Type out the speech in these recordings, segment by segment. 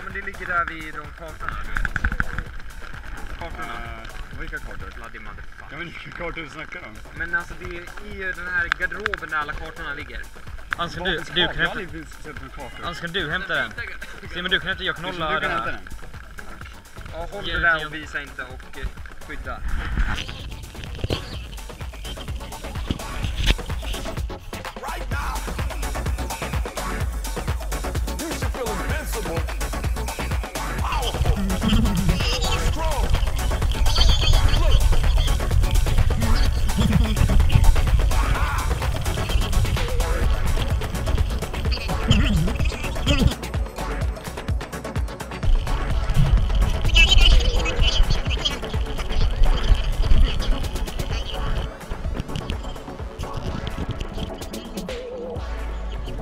Ja men det ligger där vid de kartorna du vet. Kartorna. Uh, vilka kartor? Bloody motherfucker. Ja men vilka kartor du snackar om? Men alltså det är i den här garderoben där alla kartorna ligger. Anders kan du, du kan hämta, aldrig sett några kartor. Anders kan du hämta den? Simon du kan hämta, jag kan hålla du den här. Ja, håll det där och visa inte och eh, skydda.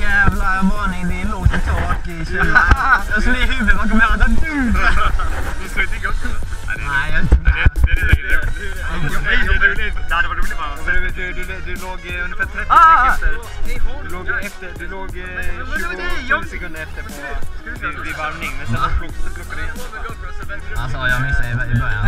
jävla varning, det är lågt i tak i källaren. Jag slår i huvudet bakom örat. Du ska inte igång Nej, jag är inte med. Det hade varit roligt bara. Du, du, du du, du låg eh, ungefär 30 Ah! sekunder efter. Du låg, efter, du låg eh, men det var det, 27 jag- sekunder efter på, vid, vid varvning. Men sen plockade du igen. Alltså jag missade i början